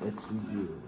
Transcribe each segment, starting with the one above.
Let's review.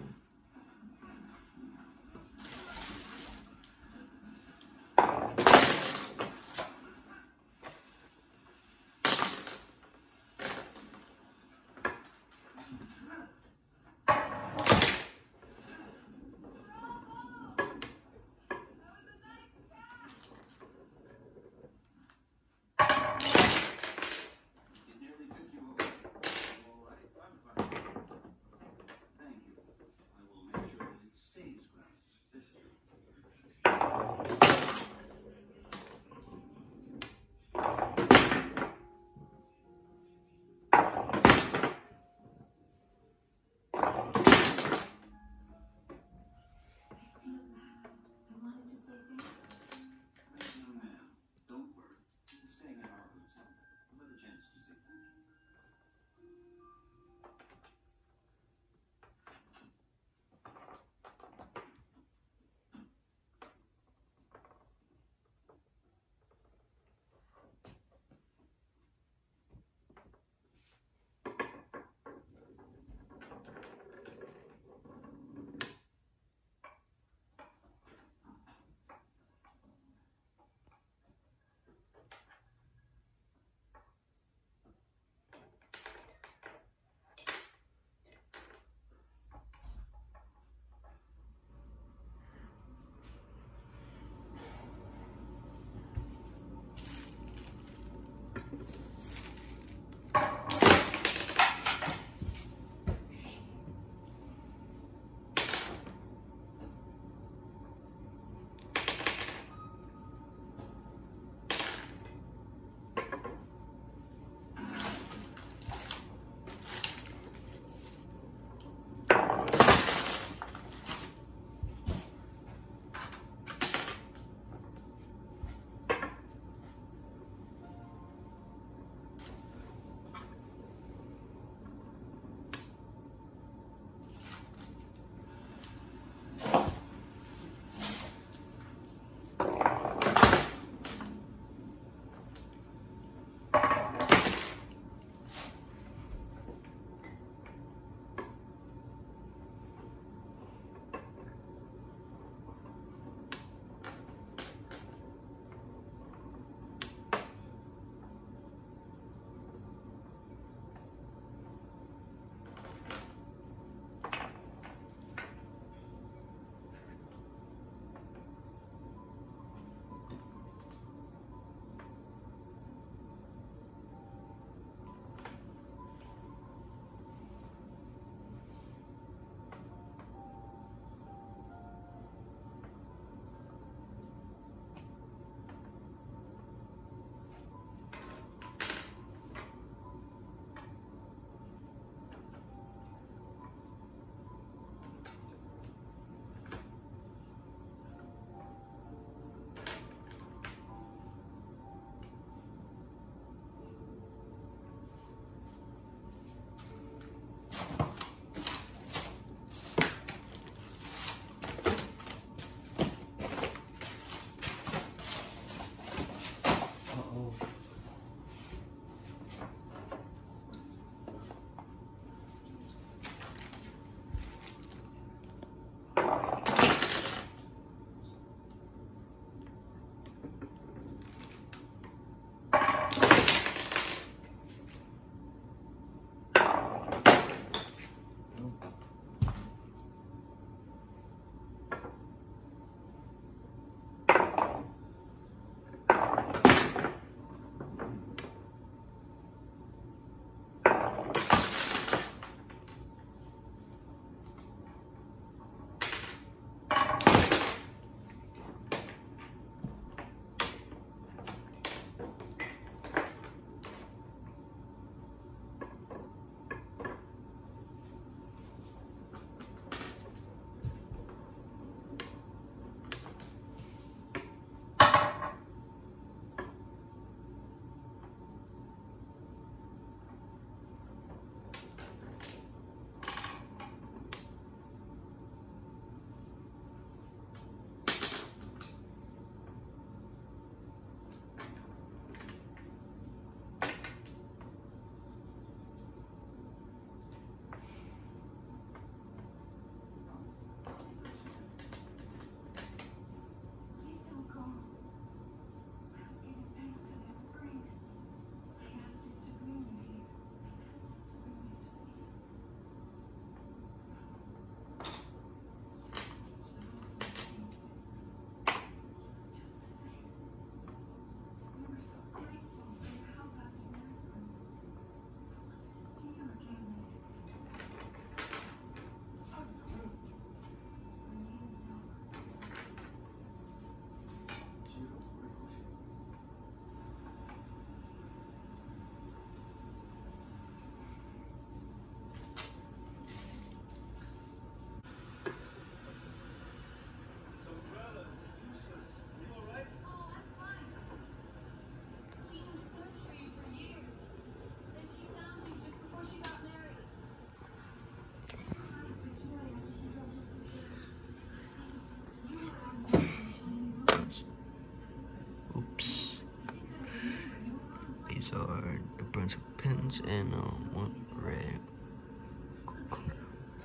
And uh, one red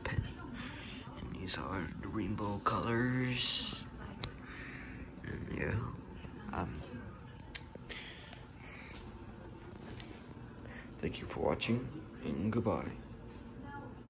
pen. And these are the rainbow colors. And yeah, um, thank you for watching and goodbye.